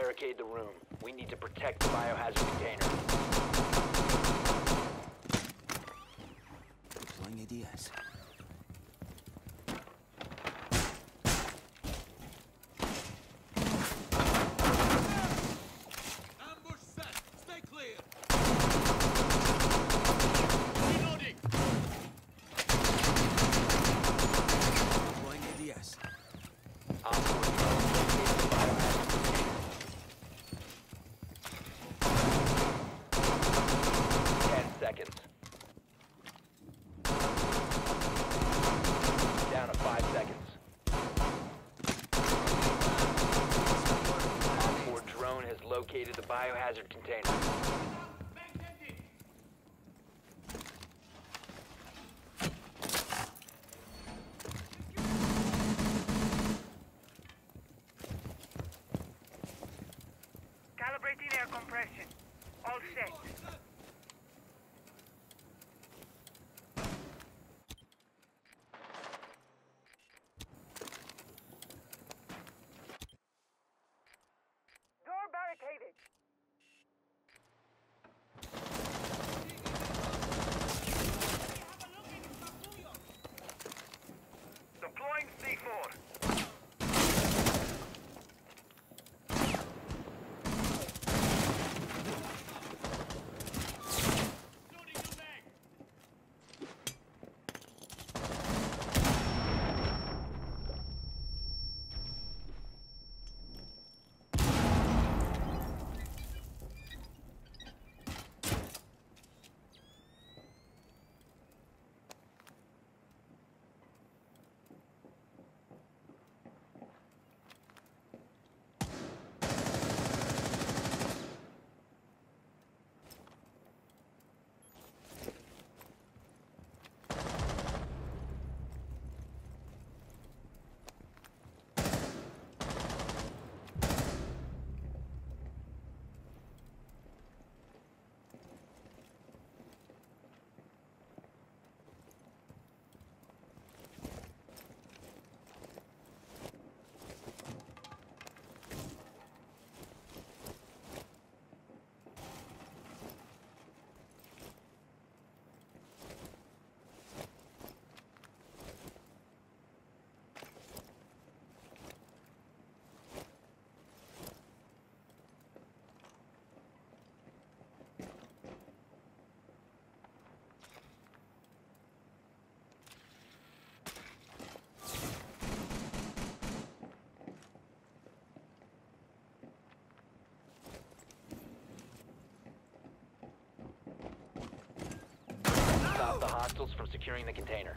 Barricade the room. We need to protect the biohazard container. Deploying ADS. Ambush set! Stay clear! Reloading! Deploying ADS. OpFor drone located the biohazard container. Ten seconds. Down to five seconds. Op 4 drone has located the biohazard container. Calibrating air compression. All set. Securing the container.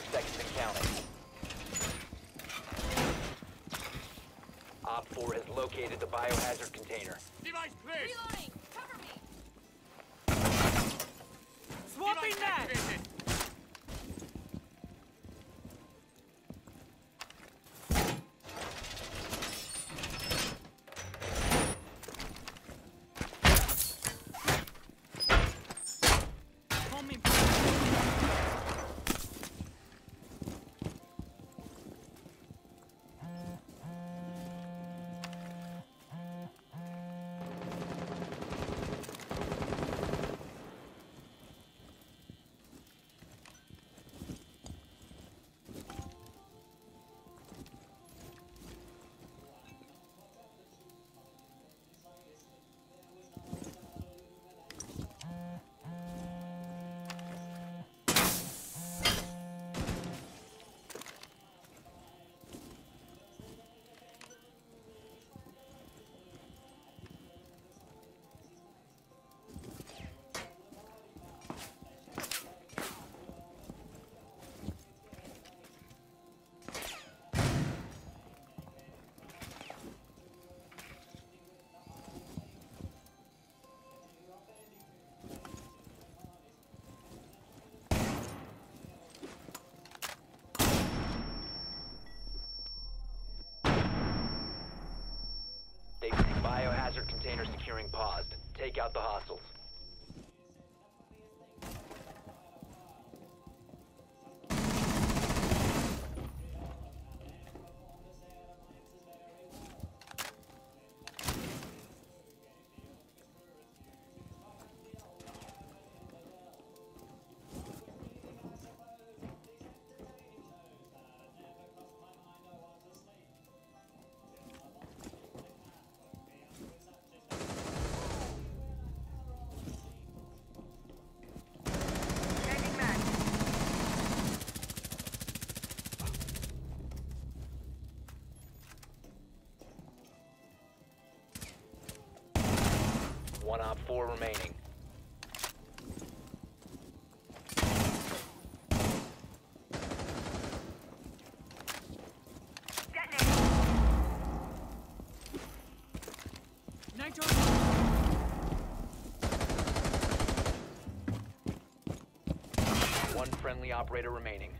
Five seconds and counting. OpFor has located the biohazard container. Device placed. Reloading! Cover me! Swapping that. Securing paused. Take out the hostiles. One OpFor remaining. One friendly operator remaining.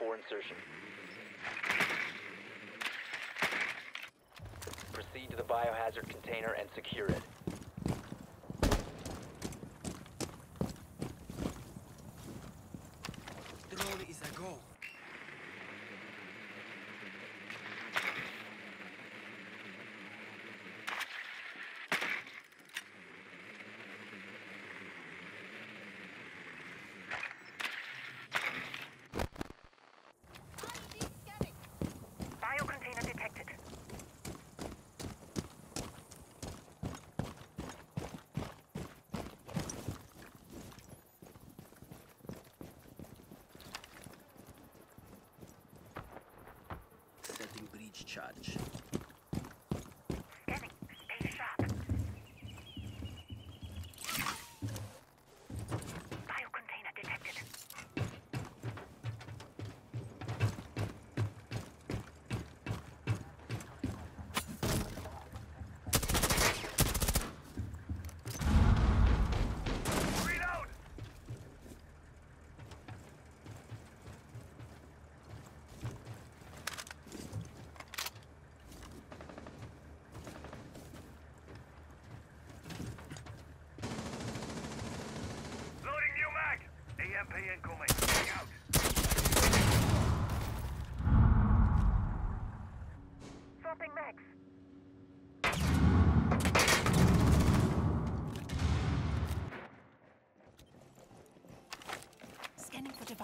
before insertion. Proceed to the biohazard container and secure it. charge.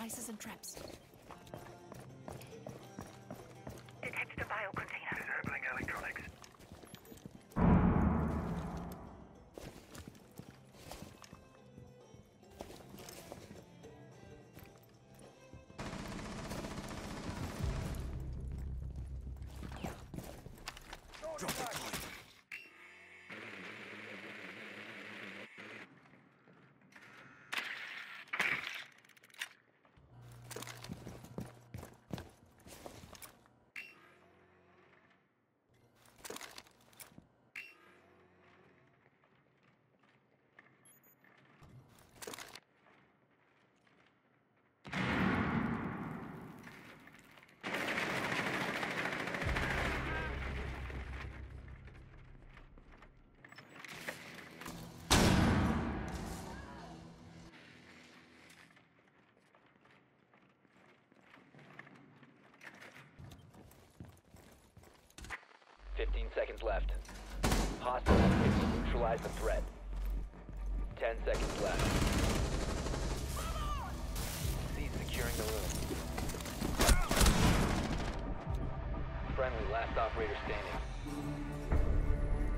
Devices and traps. 15 seconds left. Hostile activities neutralize the threat. 10 seconds left. Cease securing the room. Friendly, last operator standing.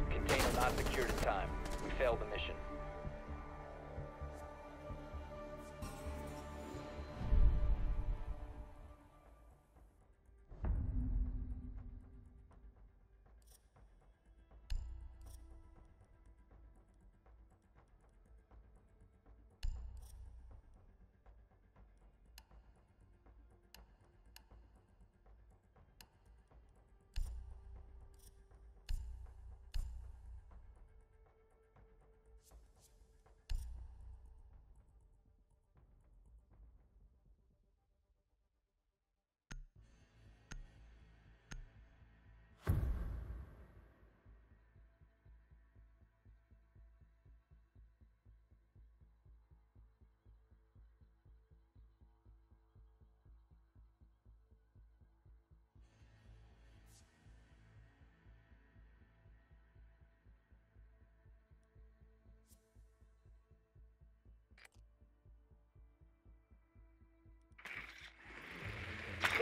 Container not secured in time. We failed the mission.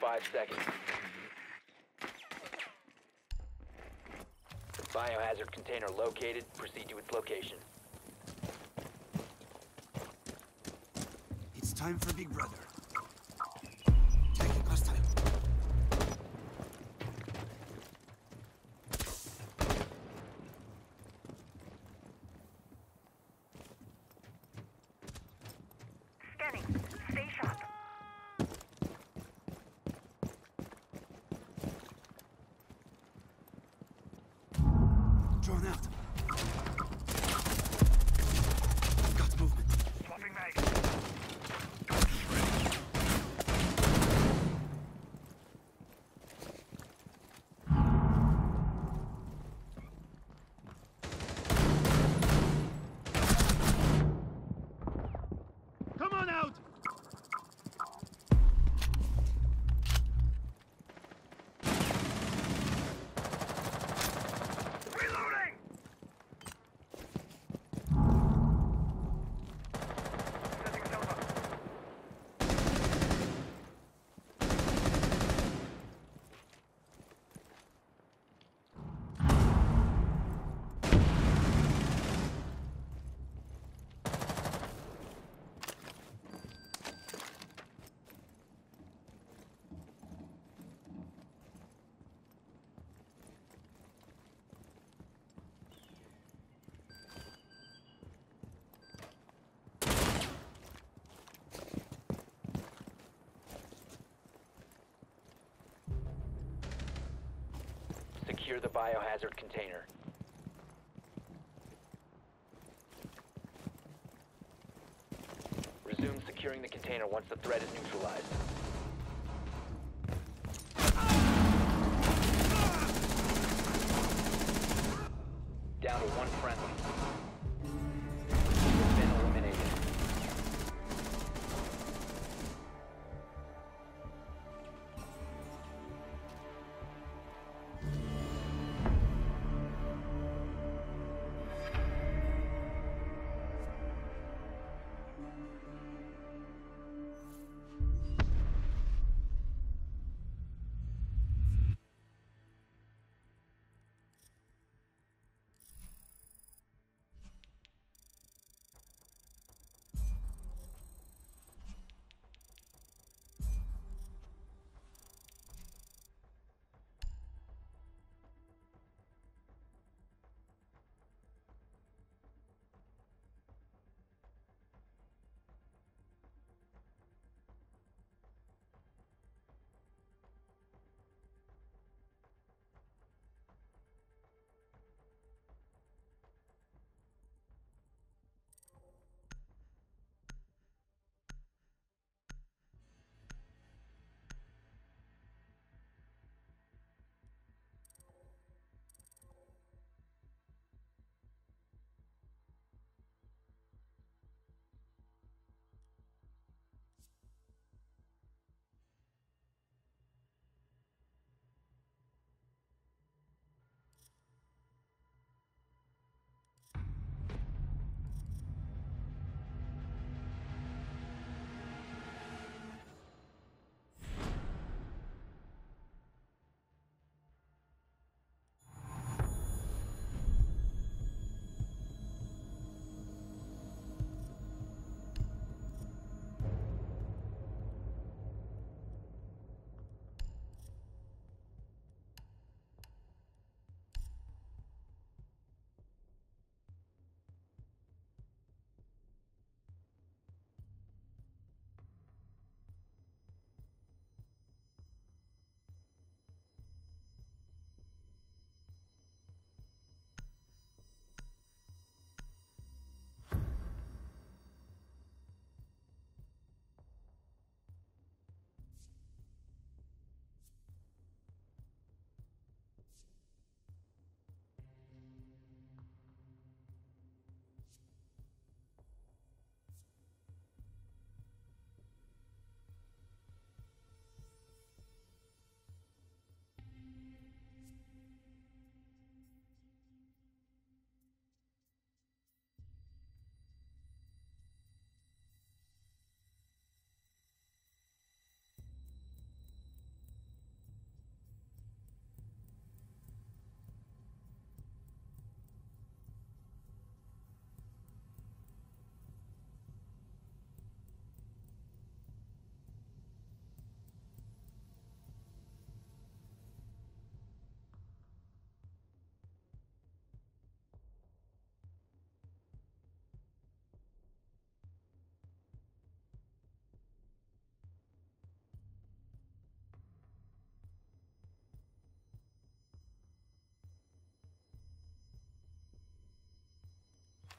five seconds. Biohazard container located. Proceed to its location. It's time for Big Brother. Secure the biohazard container. Resume securing the container once the threat is neutralized.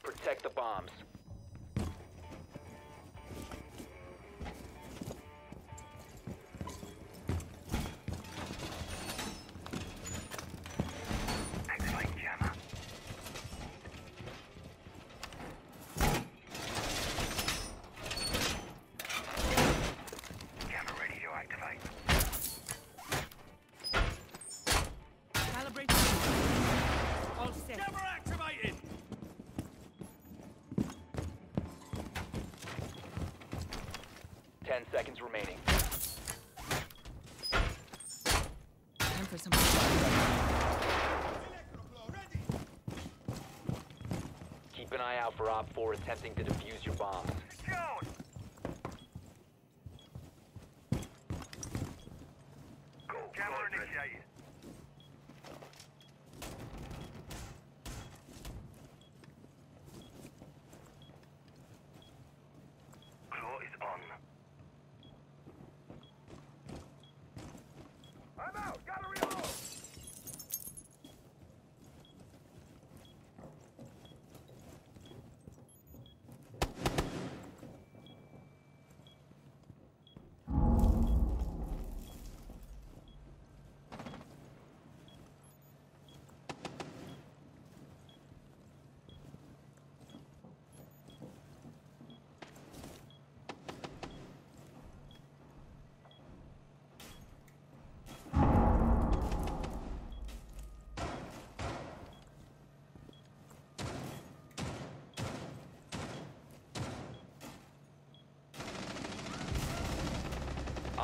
Protect the bombs. Ten seconds remaining. Time for some. Keep an eye out for OpFor attempting to defuse your bombs.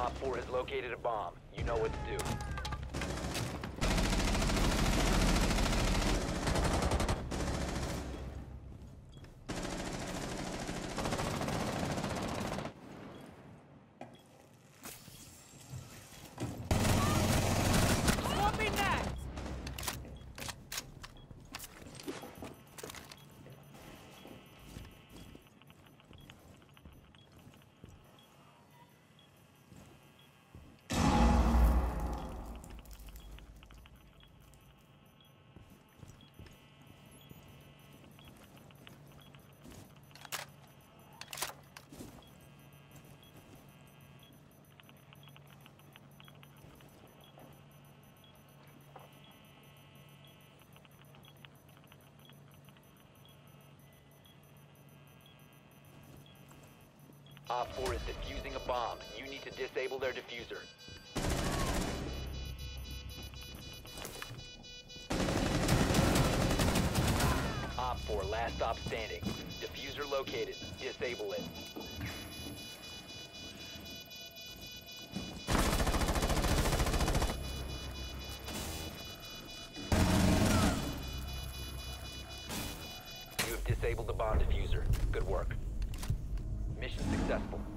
OpFor has located a bomb. You know what to do. OpFor is defusing a bomb. You need to disable their defuser. Op 4, last stop standing. Defuser located. Disable it. You have disabled the bomb defuser. Good work. Mission successful.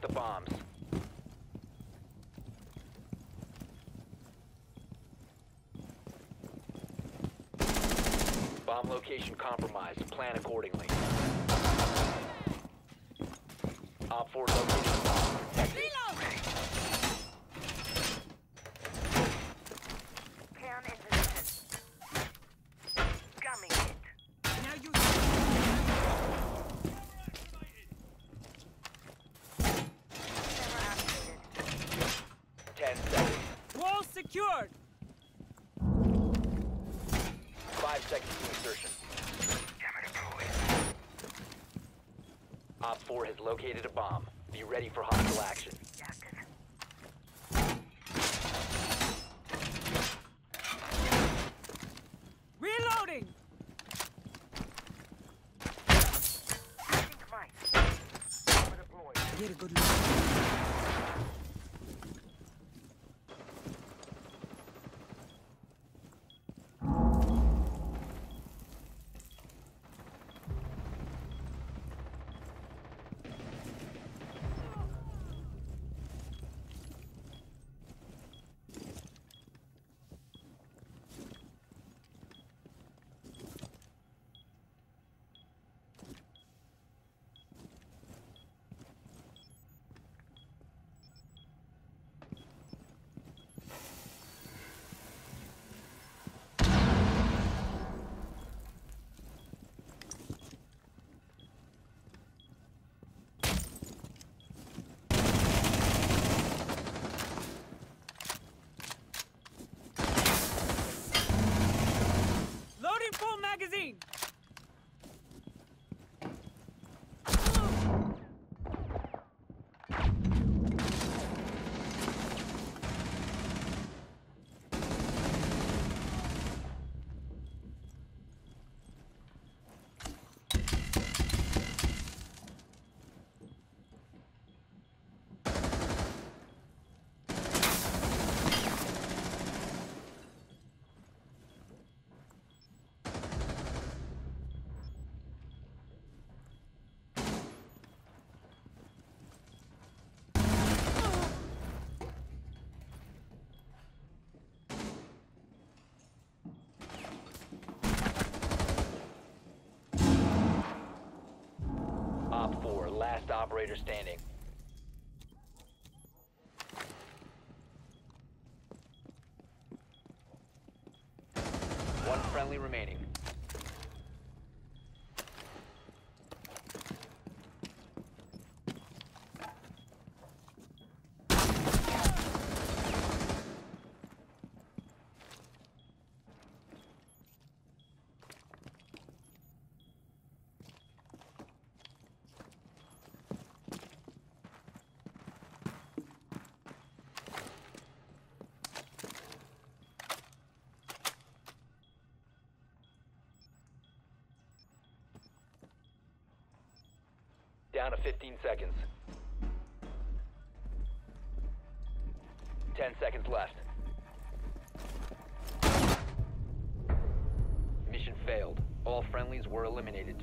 The bombs. Bomb location compromised. Plan accordingly. OpFor located the bomb. Protect it. Can in position. Gumming it. Now you Camera activated. 10 seconds. wall secured! 5 seconds to insertion. OpFor has located a bomb. Be ready for hostile action. 4, last operator standing. One friendly remaining. Down to 15 seconds. 10 seconds left. Mission failed. All friendlies were eliminated.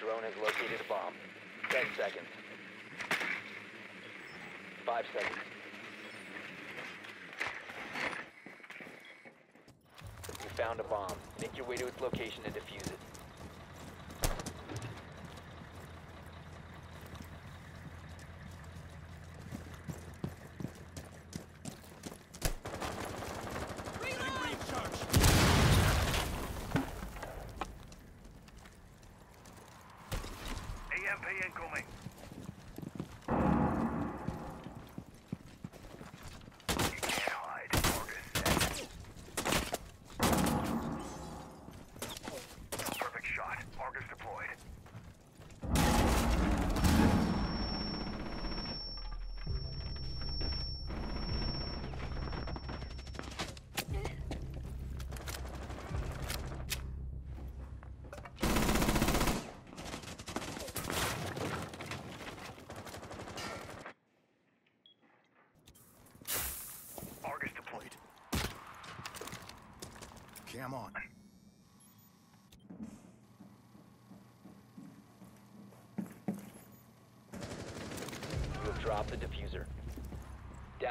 drone has located a bomb. 10 seconds. 5 seconds. You found a bomb. Make your way to its location and defuse it.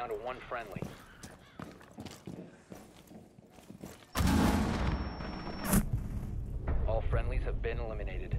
Down to one friendly. All friendlies have been eliminated.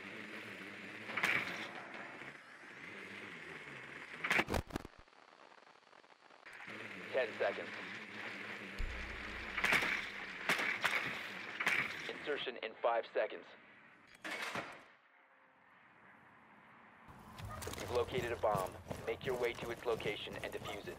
Ten seconds. Insertion in five seconds. You've located a bomb. Make your way to its location and defuse it.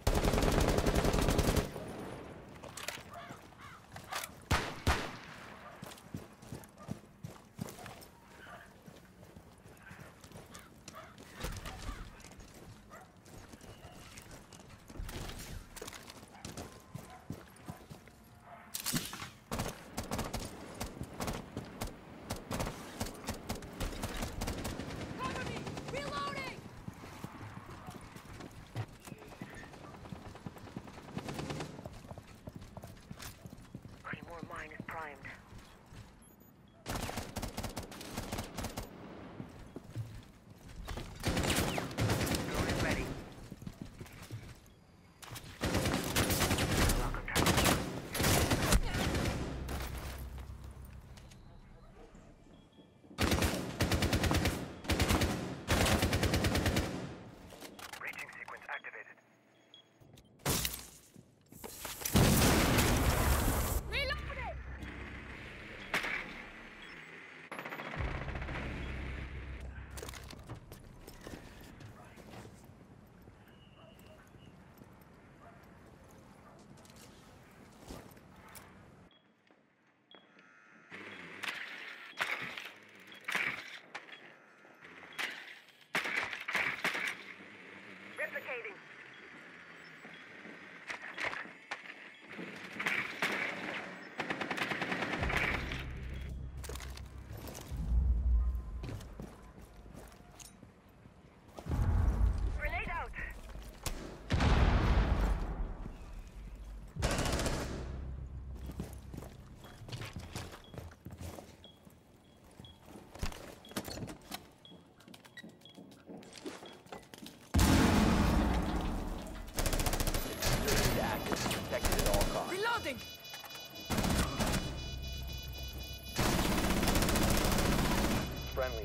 Cover me! Reloading! Claymore mine is primed. Drone is ready. Welcome, target. Breaching sequence activated. Reloading! Replicating. Grenade out. Insertion is active. Protected at all costs. Reloading! Friendly,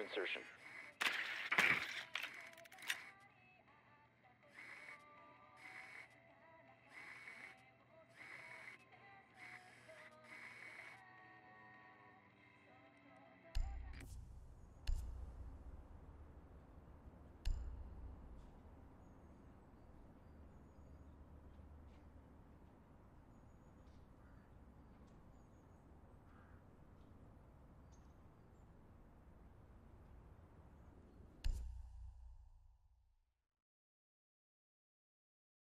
Insertion.